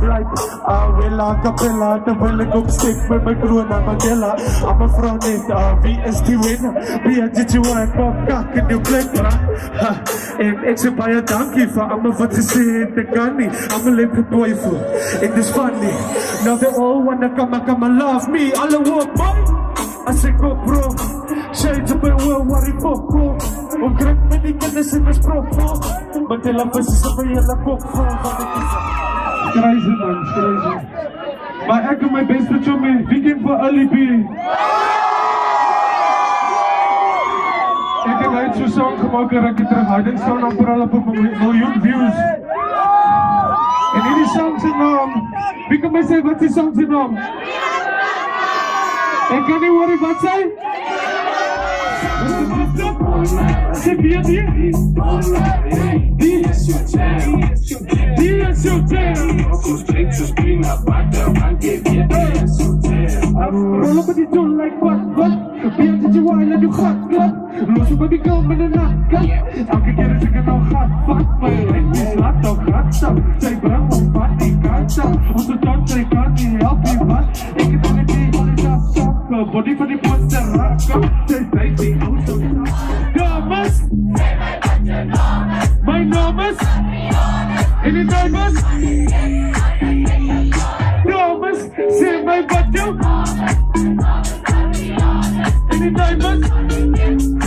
Right, uh, Willa Capella, terwyl ek op steek met my krone Mandela Aan my vrou net, uh, wie is die winner? Wie het dit jou aan, pop kak in jou plek, bra ha, En ek sê baie dankie vir allemaal wat ze sê het, ek kan nie Allemaal leuk getwijfel, en dis funny. Now they all wanna come, and come and love me. Alle hoop, man I ek op bro. Shades oor waar ek op bro. Om kruk met die kennis in my bro. Want die lamp is op my hele kop bro Crazy man, crazy Maar ek en my beste chomie, weekend vir Ali B Ek het uit so song gemaak en ek het terug Hy dink staan amper al views En hierdie song sy naam Wie my sê wat die song sy naam? Ek kan nie hoor wat sê Sê wie die Die is jou jam Die is jou jam Ons klinkt soos prima bakker, man, jy weet die is so jam. Roll op met die doen like wat, wat Beeld dat jy waai, laat jou gat klap Los op met die kil met die nakkat Elke keer as ek het nou gat vat My lijf is laat nou gat stap Sy bring ons van die kant af Ons het dan sy kan nie help nie wat Ek het al die die al die dag stap Body is Dames Sê my is